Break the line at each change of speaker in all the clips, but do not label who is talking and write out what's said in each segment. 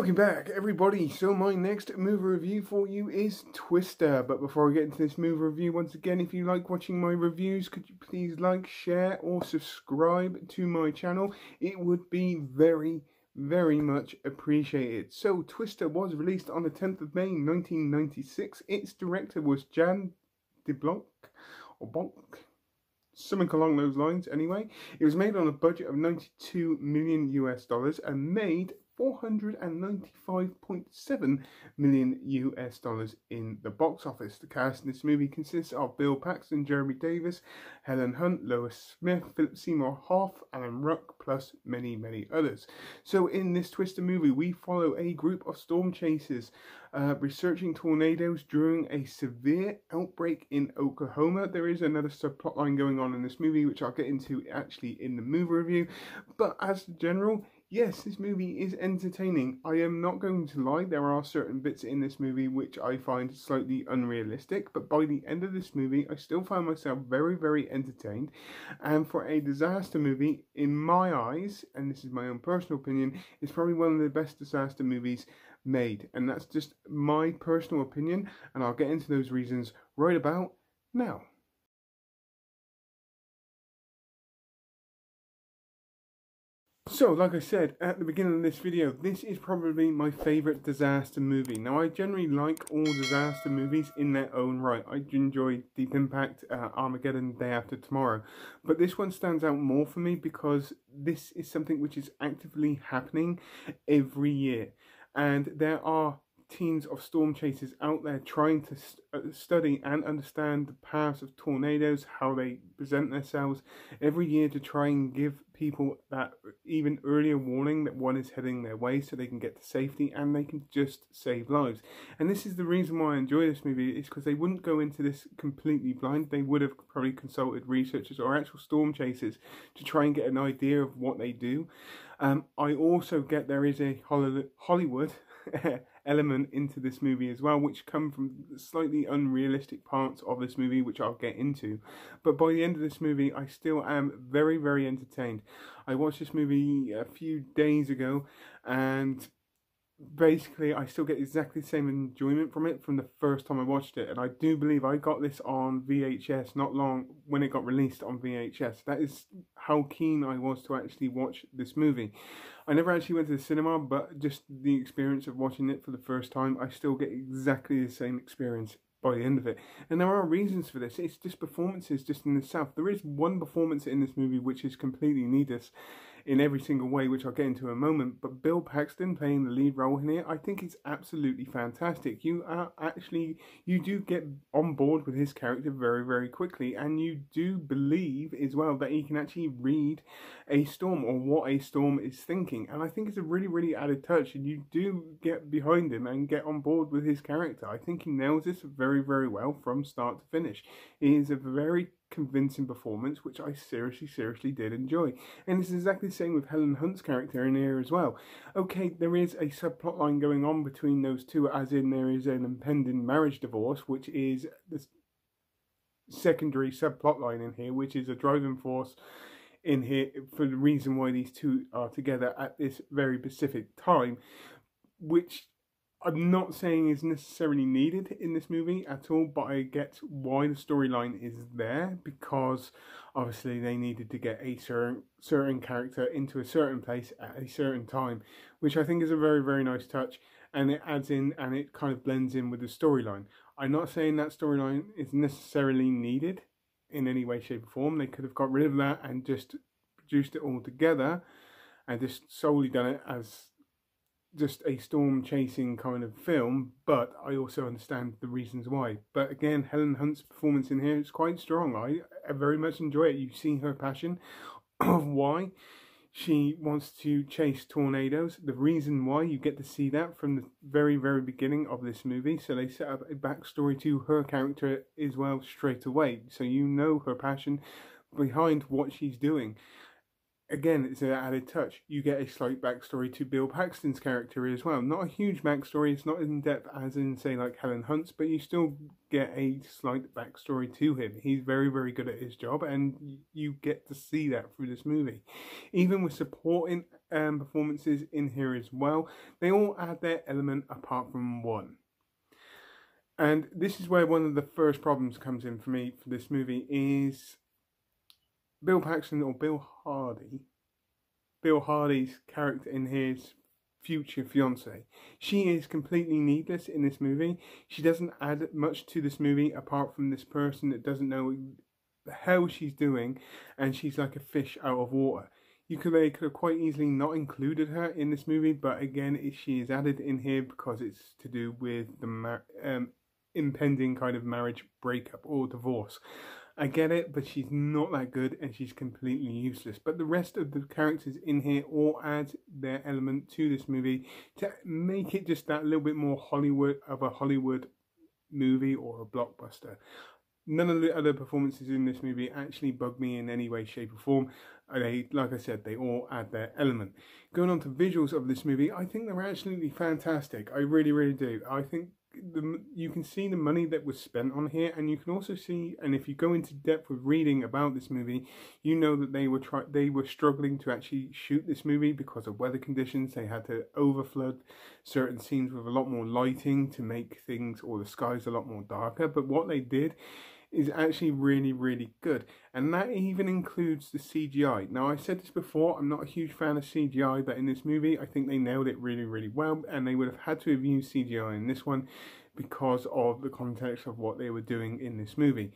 Welcome back everybody, so my next movie review for you is Twister, but before I get into this movie review, once again if you like watching my reviews, could you please like, share or subscribe to my channel, it would be very very much appreciated. So Twister was released on the 10th of May 1996, its director was Jan de Blanc, or Bonk, something along those lines anyway. It was made on a budget of 92 million US dollars and made 495.7 million US dollars in the box office. The cast in this movie consists of Bill Paxton, Jeremy Davies, Helen Hunt, Lois Smith, Philip Seymour Hoff, Alan Ruck, plus many, many others. So in this Twister movie, we follow a group of storm chasers uh, researching tornadoes during a severe outbreak in Oklahoma. There is another subplot line going on in this movie, which I'll get into actually in the movie review. But as general, yes, this movie is entertaining. I am not going to lie, there are certain bits in this movie which I find slightly unrealistic, but by the end of this movie, I still find myself very, very entertained. And for a disaster movie, in my eyes, and this is my own personal opinion, it's probably one of the best disaster movies made. And that's just my personal opinion, and I'll get into those reasons right about now. So, like I said at the beginning of this video, this is probably my favourite disaster movie. Now, I generally like all disaster movies in their own right. I enjoy Deep Impact, uh, Armageddon, Day After Tomorrow. But this one stands out more for me because this is something which is actively happening every year. And there are teams of storm chasers out there trying to st uh, study and understand the paths of tornadoes, how they present themselves every year to try and give people that even earlier warning that one is heading their way so they can get to safety and they can just save lives. And this is the reason why I enjoy this movie is because they wouldn't go into this completely blind. They would have probably consulted researchers or actual storm chasers to try and get an idea of what they do. Um, I also get there is a Hollywood element into this movie as well, which come from slightly unrealistic parts of this movie, which I'll get into. But by the end of this movie, I still am very, very entertained. I watched this movie a few days ago, and basically I still get exactly the same enjoyment from it from the first time I watched it and I do believe I got this on VHS not long when it got released on VHS that is how keen I was to actually watch this movie I never actually went to the cinema but just the experience of watching it for the first time I still get exactly the same experience by the end of it. And there are reasons for this. It's just performances just in the South. There is one performance in this movie which is completely needless in every single way, which I'll get into in a moment. But Bill Paxton playing the lead role in here, I think is absolutely fantastic. You are actually, you do get on board with his character very, very quickly, and you do believe as well that he can actually read a storm or what a storm is thinking. And I think it's a really, really added touch, and you do get behind him and get on board with his character. I think he nails this very, very well from start to finish. He is a very convincing performance, which I seriously, seriously did enjoy. And it's exactly the same with Helen Hunt's character in here as well. Okay, there is a subplot line going on between those two, as in there is an impending marriage divorce, which is the secondary subplot line in here, which is a driving force in here for the reason why these two are together at this very specific time, which I'm not saying is necessarily needed in this movie at all, but I get why the storyline is there because obviously they needed to get a certain certain character into a certain place at a certain time, which I think is a very very nice touch, and it adds in and it kind of blends in with the storyline. I'm not saying that storyline is necessarily needed in any way, shape, or form. They could have got rid of that and just produced it all together, and just solely done it as just a storm chasing kind of film, but I also understand the reasons why. But again, Helen Hunt's performance in here is quite strong. I, I very much enjoy it. You see her passion of why she wants to chase tornadoes. The reason why you get to see that from the very, very beginning of this movie. So they set up a backstory to her character as well straight away. So you know her passion behind what she's doing again, it's an added touch. You get a slight backstory to Bill Paxton's character as well. Not a huge backstory, it's not in depth as in, say, like Helen Hunt's, but you still get a slight backstory to him. He's very, very good at his job, and you get to see that through this movie. Even with supporting um, performances in here as well, they all add their element apart from one. And this is where one of the first problems comes in for me for this movie is Bill Paxton or Bill Hardy, Bill Hardy's character in his future fiance. She is completely needless in this movie. She doesn't add much to this movie apart from this person that doesn't know the hell she's doing and she's like a fish out of water. You could they could have quite easily not included her in this movie, but again, she is added in here because it's to do with the um, impending kind of marriage breakup or divorce. I get it, but she's not that good and she's completely useless. But the rest of the characters in here all add their element to this movie to make it just that little bit more Hollywood of a Hollywood movie or a blockbuster. None of the other performances in this movie actually bug me in any way, shape, or form. They, like I said, they all add their element. Going on to visuals of this movie, I think they're absolutely fantastic. I really, really do. I think the you can see the money that was spent on here and you can also see and if you go into depth with reading about this movie you know that they were try they were struggling to actually shoot this movie because of weather conditions. They had to overflood certain scenes with a lot more lighting to make things or the skies a lot more darker. But what they did is actually really, really good. And that even includes the CGI. Now, I said this before, I'm not a huge fan of CGI, but in this movie, I think they nailed it really, really well. And they would have had to have used CGI in this one because of the context of what they were doing in this movie.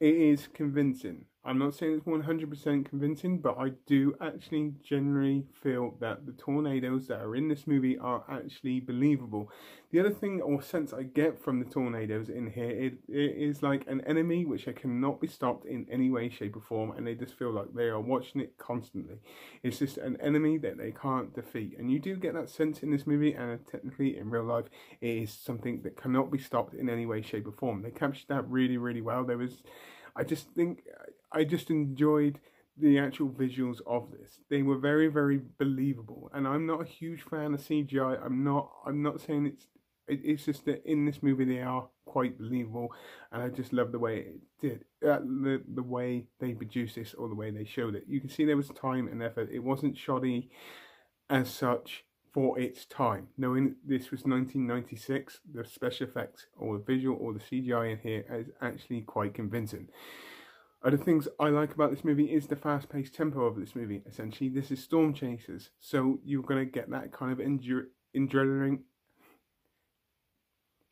It is convincing. I'm not saying it's 100% convincing, but I do actually generally feel that the tornadoes that are in this movie are actually believable. The other thing or sense I get from the tornadoes in here, it, it is like an enemy which cannot be stopped in any way, shape, or form, and they just feel like they are watching it constantly. It's just an enemy that they can't defeat, and you do get that sense in this movie, and technically in real life, it is something that cannot be stopped in any way, shape, or form. They captured that really, really well. There was I just think I just enjoyed the actual visuals of this. They were very, very believable. And I'm not a huge fan of CGI. I'm not. I'm not saying it's. it's just that in this movie they are quite believable, and I just love the way it did. Uh, the the way they produced this or the way they showed it. You can see there was time and effort. It wasn't shoddy, as such for its time. Knowing this was 1996, the special effects or the visual or the CGI in here is actually quite convincing. Other things I like about this movie is the fast-paced tempo of this movie. Essentially, this is Storm Chasers, so you're going to get that kind of adrenaline.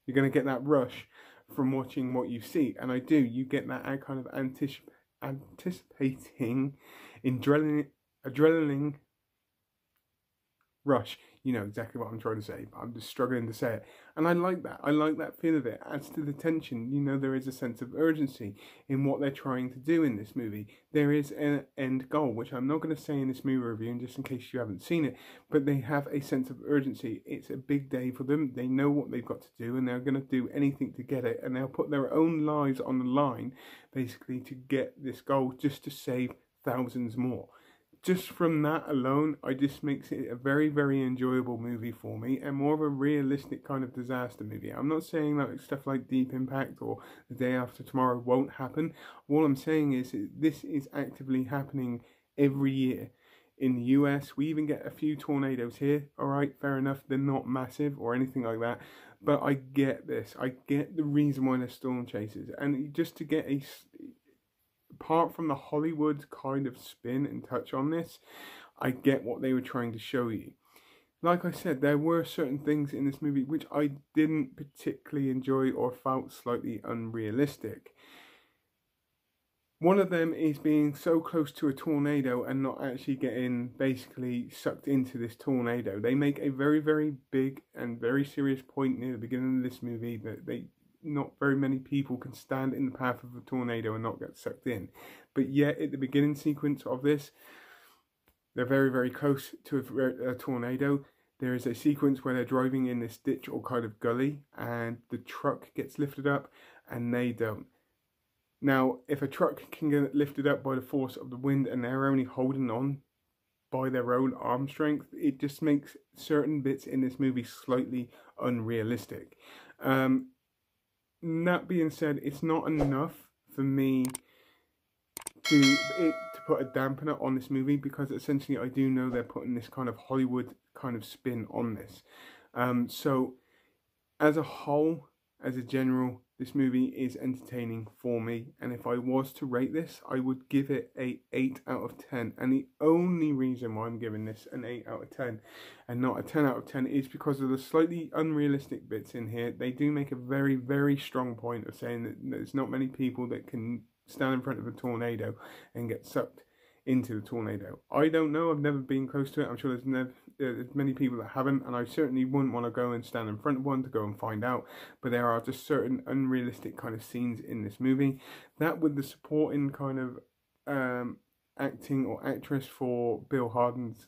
You're going to get that rush from watching what you see, and I do. You get that kind of anticip- anticipating adrenaline rush you know exactly what I'm trying to say, but I'm just struggling to say it. And I like that. I like that feel of it. Adds to the tension. You know, there is a sense of urgency in what they're trying to do in this movie. There is an end goal, which I'm not going to say in this movie review, and just in case you haven't seen it, but they have a sense of urgency. It's a big day for them. They know what they've got to do, and they're going to do anything to get it, and they'll put their own lives on the line, basically, to get this goal just to save thousands more just from that alone, I just makes it a very, very enjoyable movie for me and more of a realistic kind of disaster movie. I'm not saying that stuff like Deep Impact or The Day After Tomorrow won't happen. All I'm saying is this is actively happening every year in the US. We even get a few tornadoes here. All right, fair enough. They're not massive or anything like that. But I get this. I get the reason why they're storm chasers. And just to get a apart from the Hollywood kind of spin and touch on this, I get what they were trying to show you. Like I said, there were certain things in this movie which I didn't particularly enjoy or felt slightly unrealistic. One of them is being so close to a tornado and not actually getting basically sucked into this tornado. They make a very, very big and very serious point near the beginning of this movie that they not very many people can stand in the path of a tornado and not get sucked in. But yet, at the beginning sequence of this, they're very, very close to a, a tornado. There is a sequence where they're driving in this ditch or kind of gully, and the truck gets lifted up, and they don't. Now, if a truck can get lifted up by the force of the wind and they're only holding on by their own arm strength. It just makes certain bits in this movie slightly unrealistic. Um, that being said, it's not enough for me to it to put a dampener on this movie because essentially I do know they're putting this kind of Hollywood kind of spin on this. Um, so as a whole, as a general, this movie is entertaining for me, and if I was to rate this, I would give it a 8 out of 10. And the only reason why I'm giving this an 8 out of 10 and not a 10 out of 10 is because of the slightly unrealistic bits in here. They do make a very, very strong point of saying that there's not many people that can stand in front of a tornado and get sucked into the tornado. I don't know. I've never been close to it. I'm sure there's never there's many people that haven't, and I certainly wouldn't want to go and stand in front of one to go and find out. But there are just certain unrealistic kind of scenes in this movie that, with the supporting kind of um, acting or actress for Bill Harden's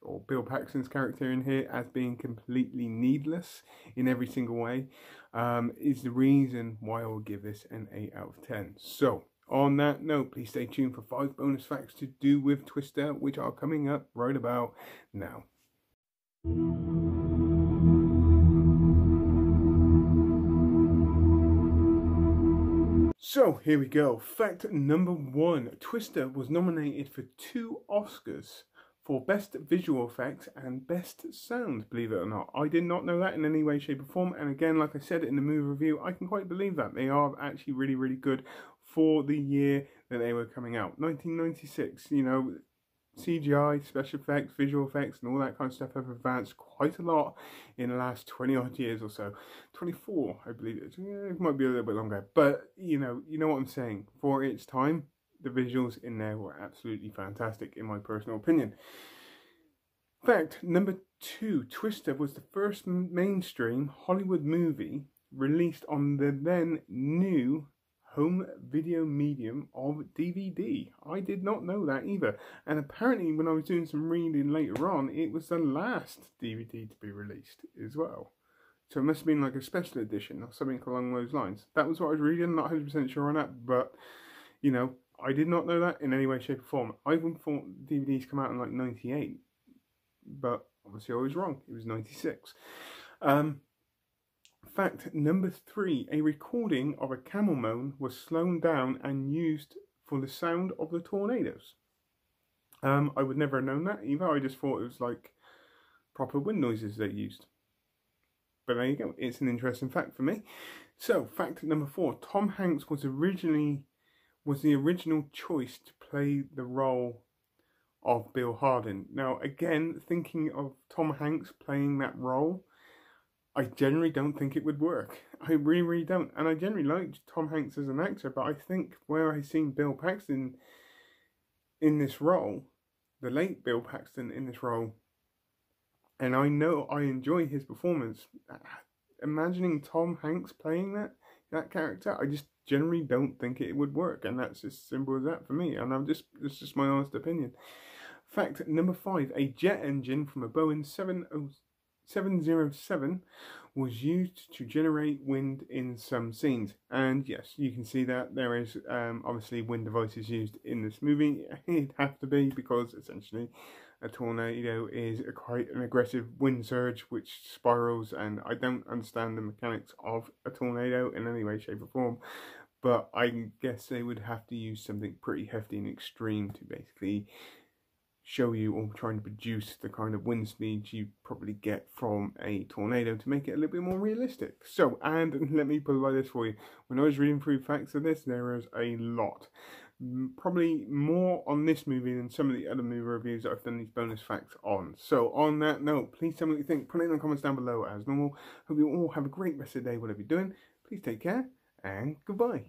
or Bill Paxton's character in here as being completely needless in every single way, um, is the reason why I will give this an 8 out of 10. So, on that note, please stay tuned for five bonus facts to do with Twister, which are coming up right about now. So here we go. Fact number one Twister was nominated for two Oscars for Best Visual Effects and Best Sound, believe it or not. I did not know that in any way, shape, or form. And again, like I said in the movie review, I can quite believe that. They are actually really, really good for the year that they were coming out. 1996, you know, CGI, special effects, visual effects, and all that kind of stuff have advanced quite a lot in the last 20 odd years or so. 24, I believe it it might be a little bit longer. But, you know, you know what I'm saying. For its time, the visuals in there were absolutely fantastic, in my personal opinion. Fact number two Twister was the first mainstream Hollywood movie released on the then new home video medium of DVD. I did not know that either. And apparently, when I was doing some reading later on, it was the last DVD to be released as well. So it must have been like a special edition or something along those lines. That was what I was reading, not 100% sure on that, but you know, I did not know that in any way, shape, or form. I even thought DVDs come out in like 98, but obviously I was wrong. It was 96. Um, Fact number three a recording of a camel moan was slowed down and used for the sound of the tornadoes. Um, I would never have known that either. I just thought it was like proper wind noises they used. But there you go. It's an interesting fact for me. So, fact number four: Tom Hanks was originally was the original choice to play the role of Bill Hardin. Now, again, thinking of Tom Hanks playing that role, I generally don't think it would work. I really, really don't. And I generally liked Tom Hanks as an actor, but I think where I've seen Bill Paxton in this role, the late Bill Paxton in this role, and I know I enjoy his performance. Imagining Tom Hanks playing that that character, I just generally don't think it would work, and that's as simple as that for me. And I'm just it's just my honest opinion. Fact number five: a jet engine from a Boeing 707 707 was used to generate wind in some scenes. And yes, you can see that there is um, obviously wind devices used in this movie. It'd have to be because essentially a tornado is a quite an aggressive wind surge which spirals and I don't understand the mechanics of a tornado in any way, shape or form. But I guess they would have to use something pretty hefty and extreme to basically show you or trying to produce the kind of wind speeds you probably get from a tornado to make it a little bit more realistic. So, and let me put it like this for you. When I was reading through facts of this, there is a lot. Probably more on this movie than some of the other movie reviews that I've done these bonus facts on. So, on that note, please tell me what you think. Put it in the comments down below as normal. Hope you all have a great rest of the day, whatever you're doing. Please take care and goodbye.